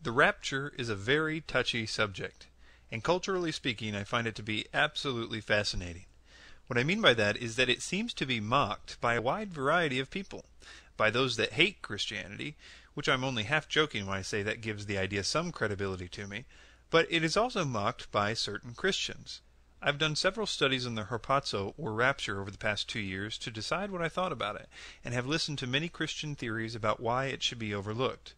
The rapture is a very touchy subject, and culturally speaking I find it to be absolutely fascinating. What I mean by that is that it seems to be mocked by a wide variety of people by those that hate Christianity, which I'm only half joking when I say that gives the idea some credibility to me, but it is also mocked by certain Christians. I've done several studies on the harpazo or rapture over the past two years to decide what I thought about it, and have listened to many Christian theories about why it should be overlooked.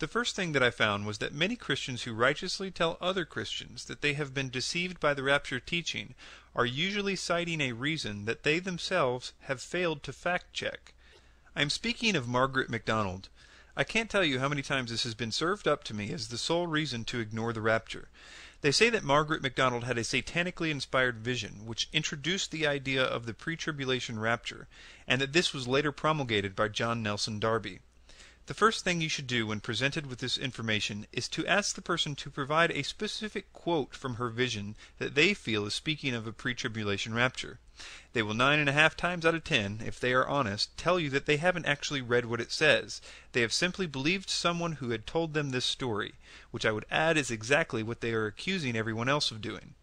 The first thing that I found was that many Christians who righteously tell other Christians that they have been deceived by the rapture teaching are usually citing a reason that they themselves have failed to fact check. I am speaking of Margaret MacDonald. I can't tell you how many times this has been served up to me as the sole reason to ignore the rapture. They say that Margaret MacDonald had a satanically inspired vision which introduced the idea of the pre tribulation rapture, and that this was later promulgated by John Nelson Darby. The first thing you should do when presented with this information is to ask the person to provide a specific quote from her vision that they feel is speaking of a pre tribulation rapture. They will nine and a half times out of ten, if they are honest, tell you that they haven't actually read what it says. They have simply believed someone who had told them this story, which I would add is exactly what they are accusing everyone else of doing.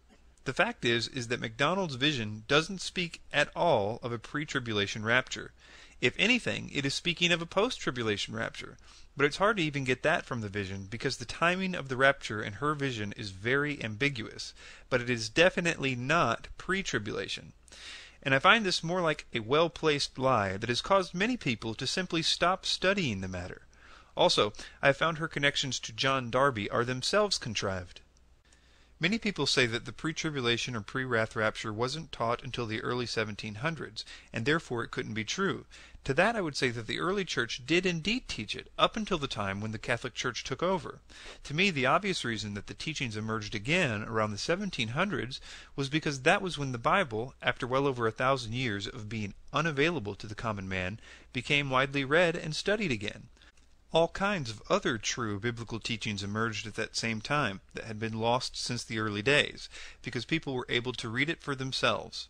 The fact is is that MacDonald's vision doesn't speak at all of a pre-tribulation rapture. If anything, it is speaking of a post tribulation rapture. But it's hard to even get that from the vision because the timing of the rapture in her vision is very ambiguous. But it is definitely not pre tribulation. And I find this more like a well placed lie that has caused many people to simply stop studying the matter. Also, I have found her connections to John Darby are themselves contrived. Many people say that the pre-tribulation or pre-wrath rapture wasn't taught until the early 1700s, and therefore it couldn't be true. To that I would say that the early church did indeed teach it, up until the time when the Catholic Church took over. To me, the obvious reason that the teachings emerged again around the 1700s was because that was when the Bible, after well over a thousand years of being unavailable to the common man, became widely read and studied again. All kinds of other true biblical teachings emerged at that same time that had been lost since the early days, because people were able to read it for themselves.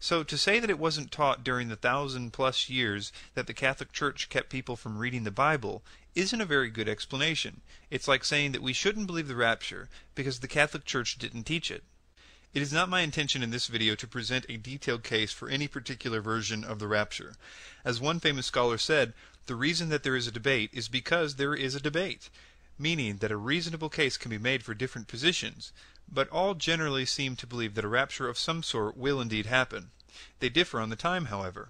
So to say that it wasn't taught during the thousand plus years that the Catholic Church kept people from reading the Bible isn't a very good explanation. It's like saying that we shouldn't believe the rapture because the Catholic Church didn't teach it. It is not my intention in this video to present a detailed case for any particular version of the rapture. As one famous scholar said, the reason that there is a debate is because there is a debate, meaning that a reasonable case can be made for different positions, but all generally seem to believe that a rapture of some sort will indeed happen. They differ on the time, however.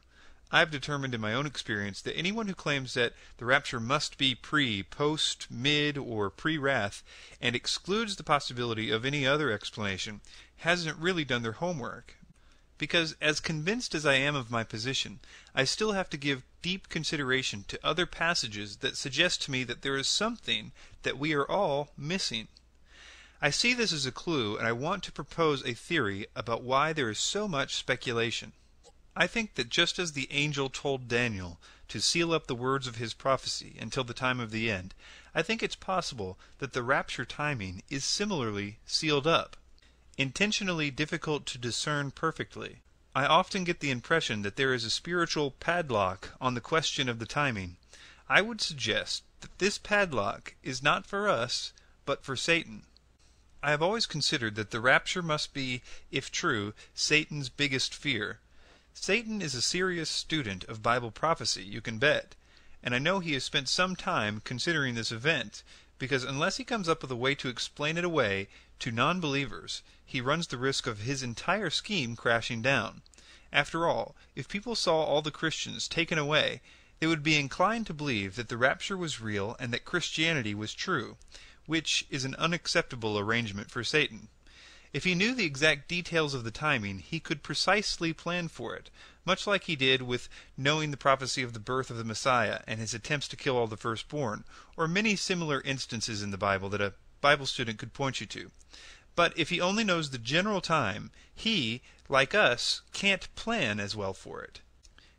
I have determined in my own experience that anyone who claims that the rapture must be pre, post, mid, or pre wrath, and excludes the possibility of any other explanation, hasn't really done their homework because as convinced as I am of my position, I still have to give deep consideration to other passages that suggest to me that there is something that we are all missing. I see this as a clue, and I want to propose a theory about why there is so much speculation. I think that just as the angel told Daniel to seal up the words of his prophecy until the time of the end, I think it's possible that the rapture timing is similarly sealed up intentionally difficult to discern perfectly. I often get the impression that there is a spiritual padlock on the question of the timing. I would suggest that this padlock is not for us, but for Satan. I have always considered that the rapture must be, if true, Satan's biggest fear. Satan is a serious student of Bible prophecy, you can bet, and I know he has spent some time considering this event, because unless he comes up with a way to explain it away to non believers, he runs the risk of his entire scheme crashing down. After all, if people saw all the Christians taken away, they would be inclined to believe that the rapture was real and that Christianity was true, which is an unacceptable arrangement for Satan. If he knew the exact details of the timing, he could precisely plan for it, much like he did with knowing the prophecy of the birth of the Messiah and his attempts to kill all the firstborn, or many similar instances in the Bible that a Bible student could point you to. But if he only knows the general time, he, like us, can't plan as well for it.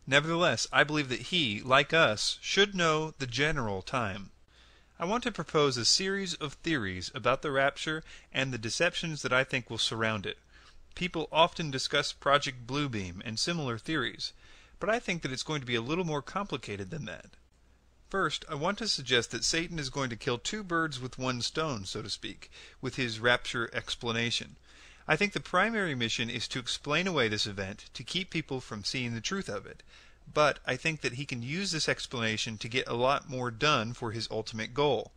Nevertheless, I believe that he, like us, should know the general time. I want to propose a series of theories about the rapture and the deceptions that I think will surround it. People often discuss Project Bluebeam and similar theories, but I think that it's going to be a little more complicated than that. First, I want to suggest that Satan is going to kill two birds with one stone, so to speak, with his rapture explanation. I think the primary mission is to explain away this event to keep people from seeing the truth of it. But I think that he can use this explanation to get a lot more done for his ultimate goal.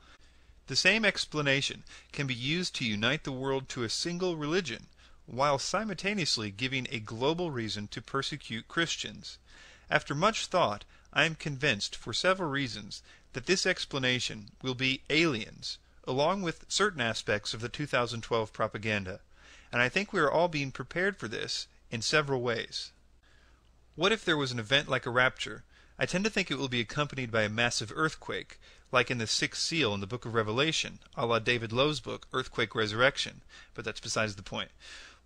The same explanation can be used to unite the world to a single religion, while simultaneously giving a global reason to persecute Christians. After much thought, I am convinced, for several reasons, that this explanation will be aliens, along with certain aspects of the 2012 propaganda. And I think we are all being prepared for this in several ways. What if there was an event like a rapture? I tend to think it will be accompanied by a massive earthquake, like in the sixth seal in the book of Revelation, a la David Lowe's book, Earthquake Resurrection. But that's besides the point.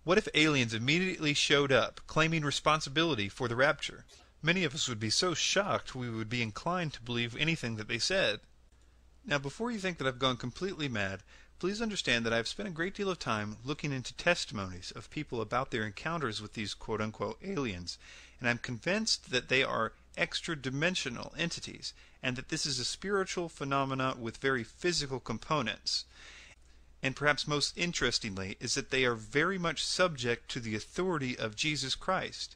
What if aliens immediately showed up, claiming responsibility for the rapture? Many of us would be so shocked we would be inclined to believe anything that they said. Now, before you think that I've gone completely mad, please understand that I've spent a great deal of time looking into testimonies of people about their encounters with these quote unquote aliens, and I'm convinced that they are extra dimensional entities, and that this is a spiritual phenomena with very physical components. And perhaps most interestingly is that they are very much subject to the authority of Jesus Christ.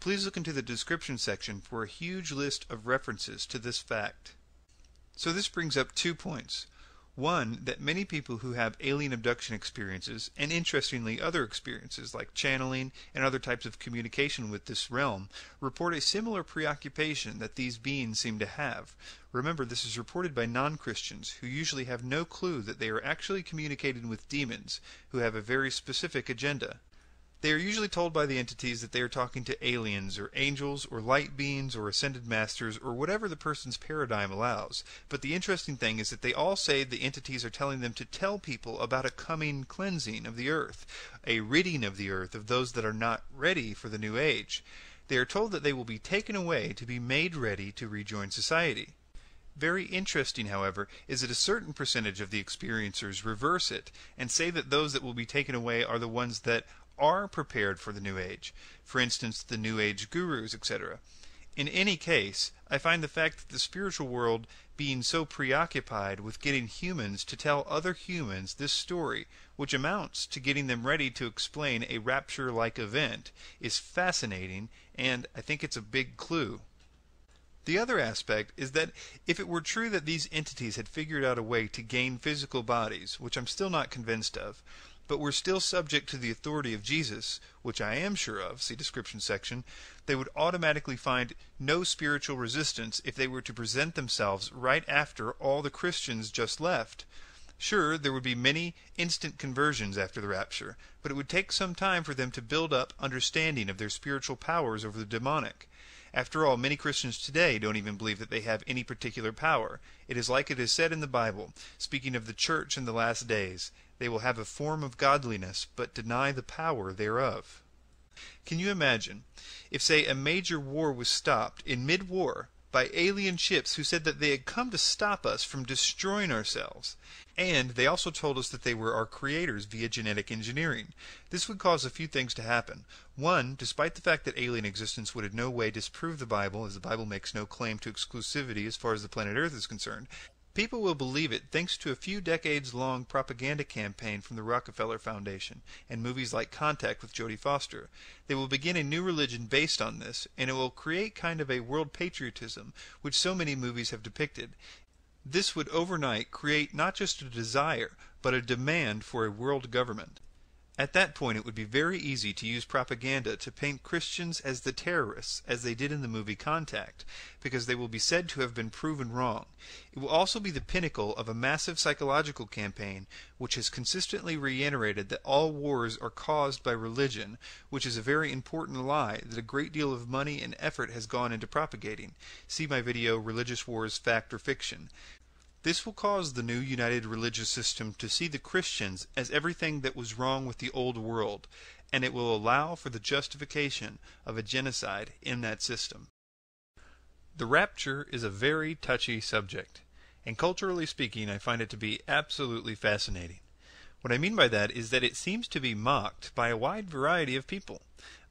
Please look into the description section for a huge list of references to this fact. So this brings up two points. One, that many people who have alien abduction experiences, and interestingly other experiences like channeling and other types of communication with this realm, report a similar preoccupation that these beings seem to have. Remember, this is reported by non Christians who usually have no clue that they are actually communicating with demons who have a very specific agenda. They are usually told by the entities that they are talking to aliens or angels or light beings or ascended masters or whatever the person's paradigm allows. But the interesting thing is that they all say the entities are telling them to tell people about a coming cleansing of the earth, a ridding of the earth of those that are not ready for the new age. They are told that they will be taken away to be made ready to rejoin society. Very interesting, however, is that a certain percentage of the experiencers reverse it and say that those that will be taken away are the ones that are prepared for the New Age, for instance, the New Age gurus, etc. In any case, I find the fact that the spiritual world being so preoccupied with getting humans to tell other humans this story, which amounts to getting them ready to explain a rapture like event, is fascinating, and I think it's a big clue. The other aspect is that if it were true that these entities had figured out a way to gain physical bodies, which I'm still not convinced of, but were still subject to the authority of Jesus, which I am sure of, see description section, they would automatically find no spiritual resistance if they were to present themselves right after all the Christians just left. Sure, there would be many instant conversions after the rapture, but it would take some time for them to build up understanding of their spiritual powers over the demonic. After all, many Christians today don't even believe that they have any particular power. It is like it is said in the Bible, speaking of the church in the last days they will have a form of godliness, but deny the power thereof. Can you imagine if, say, a major war was stopped in mid war by alien ships who said that they had come to stop us from destroying ourselves? And they also told us that they were our creators via genetic engineering. This would cause a few things to happen. One, despite the fact that alien existence would in no way disprove the Bible, as the Bible makes no claim to exclusivity as far as the planet Earth is concerned, People will believe it thanks to a few decades long propaganda campaign from the Rockefeller Foundation and movies like Contact with Jodie Foster. They will begin a new religion based on this, and it will create kind of a world patriotism which so many movies have depicted. This would overnight create not just a desire, but a demand for a world government. At that point, it would be very easy to use propaganda to paint Christians as the terrorists, as they did in the movie Contact, because they will be said to have been proven wrong. It will also be the pinnacle of a massive psychological campaign which has consistently reiterated that all wars are caused by religion, which is a very important lie that a great deal of money and effort has gone into propagating. See my video Religious Wars Fact or Fiction. This will cause the new united religious system to see the Christians as everything that was wrong with the old world, and it will allow for the justification of a genocide in that system. The rapture is a very touchy subject, and culturally speaking I find it to be absolutely fascinating. What I mean by that is that it seems to be mocked by a wide variety of people,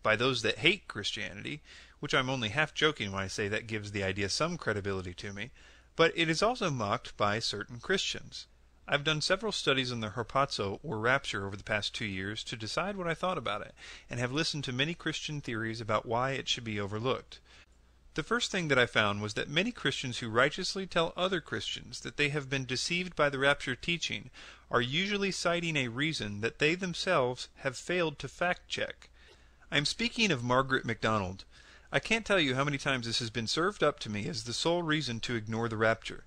by those that hate Christianity, which I'm only half joking when I say that gives the idea some credibility to me, but it is also mocked by certain Christians. I've done several studies on the harpazo or rapture over the past two years to decide what I thought about it, and have listened to many Christian theories about why it should be overlooked. The first thing that I found was that many Christians who righteously tell other Christians that they have been deceived by the rapture teaching are usually citing a reason that they themselves have failed to fact check. I am speaking of Margaret MacDonald. I can't tell you how many times this has been served up to me as the sole reason to ignore the rapture.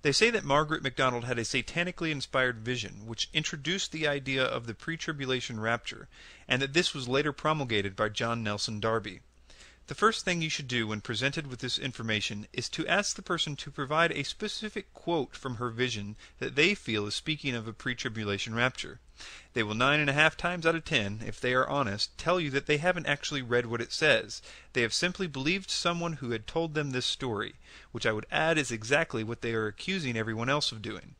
They say that Margaret MacDonald had a satanically inspired vision which introduced the idea of the pre tribulation rapture, and that this was later promulgated by John Nelson Darby. The first thing you should do when presented with this information is to ask the person to provide a specific quote from her vision that they feel is speaking of a pre tribulation rapture. They will nine and a half times out of ten, if they are honest, tell you that they haven't actually read what it says. They have simply believed someone who had told them this story, which I would add is exactly what they are accusing everyone else of doing.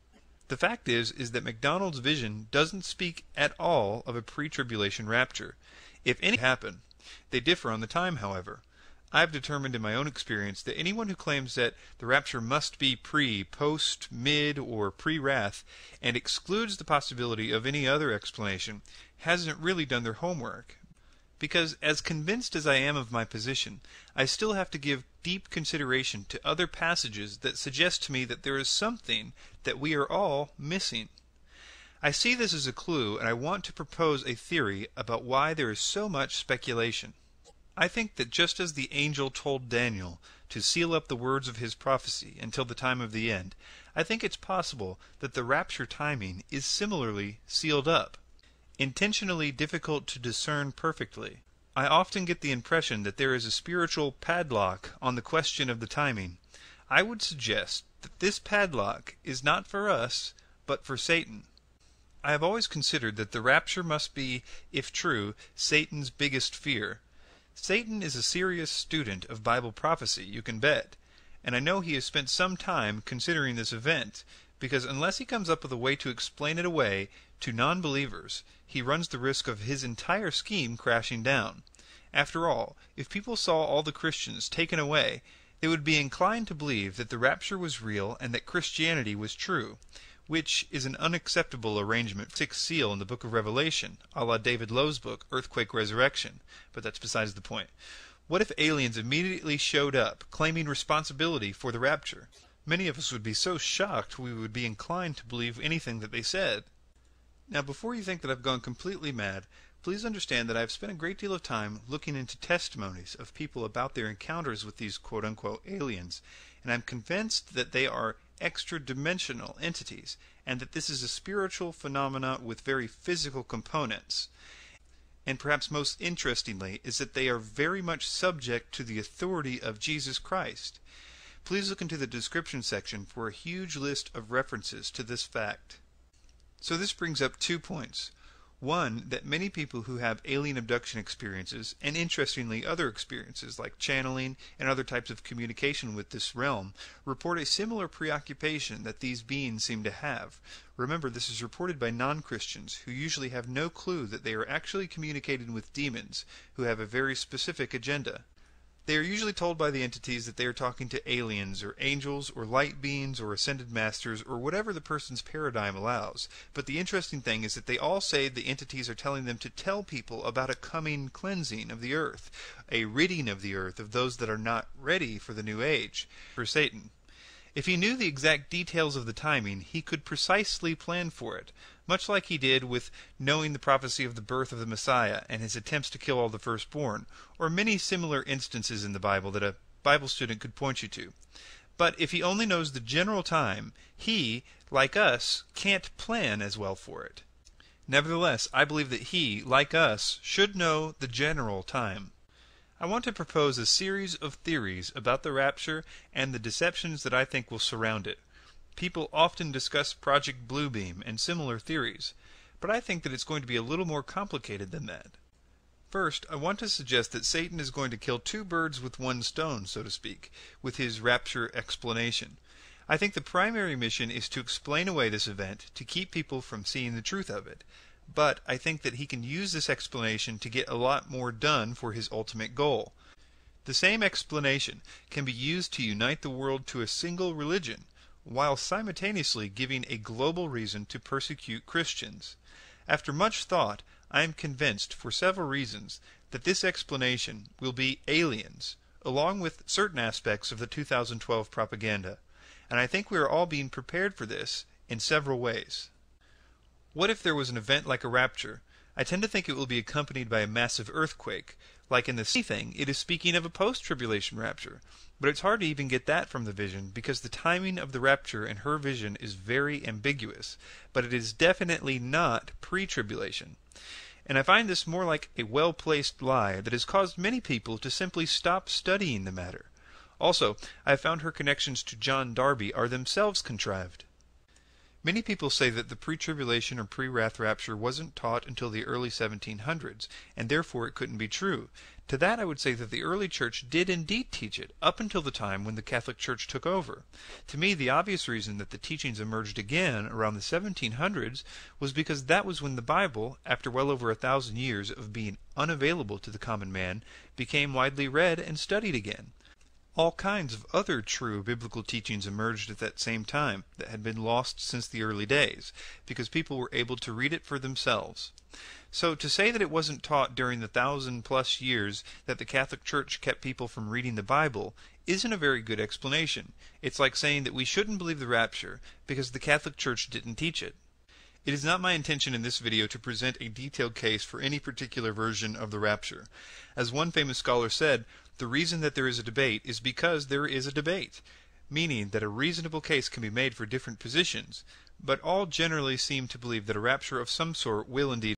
The fact is is that MacDonald's vision doesn't speak at all of a pre-tribulation rapture. If any happen, they differ on the time, however. I have determined in my own experience that anyone who claims that the rapture must be pre, post, mid, or pre wrath, and excludes the possibility of any other explanation, hasn't really done their homework. Because, as convinced as I am of my position, I still have to give deep consideration to other passages that suggest to me that there is something that we are all missing. I see this as a clue, and I want to propose a theory about why there is so much speculation. I think that just as the angel told Daniel to seal up the words of his prophecy until the time of the end, I think it's possible that the rapture timing is similarly sealed up, intentionally difficult to discern perfectly. I often get the impression that there is a spiritual padlock on the question of the timing. I would suggest that this padlock is not for us, but for Satan. I have always considered that the rapture must be, if true, Satan's biggest fear. Satan is a serious student of Bible prophecy, you can bet, and I know he has spent some time considering this event, because unless he comes up with a way to explain it away to non believers, he runs the risk of his entire scheme crashing down. After all, if people saw all the Christians taken away, they would be inclined to believe that the rapture was real and that Christianity was true which is an unacceptable arrangement sixth seal in the book of Revelation, a la David Lowe's book, Earthquake Resurrection, but that's besides the point. What if aliens immediately showed up, claiming responsibility for the rapture? Many of us would be so shocked we would be inclined to believe anything that they said. Now, before you think that I've gone completely mad, please understand that I've spent a great deal of time looking into testimonies of people about their encounters with these quote unquote aliens, and I'm convinced that they are extra dimensional entities, and that this is a spiritual phenomena with very physical components. And perhaps most interestingly is that they are very much subject to the authority of Jesus Christ. Please look into the description section for a huge list of references to this fact. So this brings up two points. One, that many people who have alien abduction experiences, and interestingly other experiences like channeling and other types of communication with this realm, report a similar preoccupation that these beings seem to have. Remember, this is reported by non Christians who usually have no clue that they are actually communicating with demons who have a very specific agenda. They are usually told by the entities that they are talking to aliens or angels or light beings or ascended masters or whatever the person's paradigm allows. But the interesting thing is that they all say the entities are telling them to tell people about a coming cleansing of the earth, a ridding of the earth of those that are not ready for the new age, for Satan. If he knew the exact details of the timing, he could precisely plan for it, much like he did with knowing the prophecy of the birth of the Messiah and his attempts to kill all the firstborn, or many similar instances in the Bible that a Bible student could point you to. But if he only knows the general time, he, like us, can't plan as well for it. Nevertheless, I believe that he, like us, should know the general time. I want to propose a series of theories about the rapture and the deceptions that I think will surround it. People often discuss Project Bluebeam and similar theories, but I think that it's going to be a little more complicated than that. First, I want to suggest that Satan is going to kill two birds with one stone, so to speak, with his rapture explanation. I think the primary mission is to explain away this event to keep people from seeing the truth of it but I think that he can use this explanation to get a lot more done for his ultimate goal. The same explanation can be used to unite the world to a single religion, while simultaneously giving a global reason to persecute Christians. After much thought, I am convinced, for several reasons, that this explanation will be aliens, along with certain aspects of the 2012 propaganda. And I think we are all being prepared for this in several ways. What if there was an event like a rapture? I tend to think it will be accompanied by a massive earthquake. Like in the sea thing, it is speaking of a post tribulation rapture. But it's hard to even get that from the vision because the timing of the rapture in her vision is very ambiguous. But it is definitely not pre tribulation. And I find this more like a well placed lie that has caused many people to simply stop studying the matter. Also, I have found her connections to John Darby are themselves contrived. Many people say that the pre-tribulation or pre-wrath rapture wasn't taught until the early 1700s, and therefore it couldn't be true. To that I would say that the early church did indeed teach it, up until the time when the Catholic Church took over. To me, the obvious reason that the teachings emerged again around the 1700s was because that was when the Bible, after well over a thousand years of being unavailable to the common man, became widely read and studied again. All kinds of other true biblical teachings emerged at that same time that had been lost since the early days, because people were able to read it for themselves. So to say that it wasn't taught during the thousand plus years that the Catholic Church kept people from reading the Bible isn't a very good explanation. It's like saying that we shouldn't believe the rapture because the Catholic Church didn't teach it. It is not my intention in this video to present a detailed case for any particular version of the rapture. As one famous scholar said, the reason that there is a debate is because there is a debate, meaning that a reasonable case can be made for different positions, but all generally seem to believe that a rapture of some sort will indeed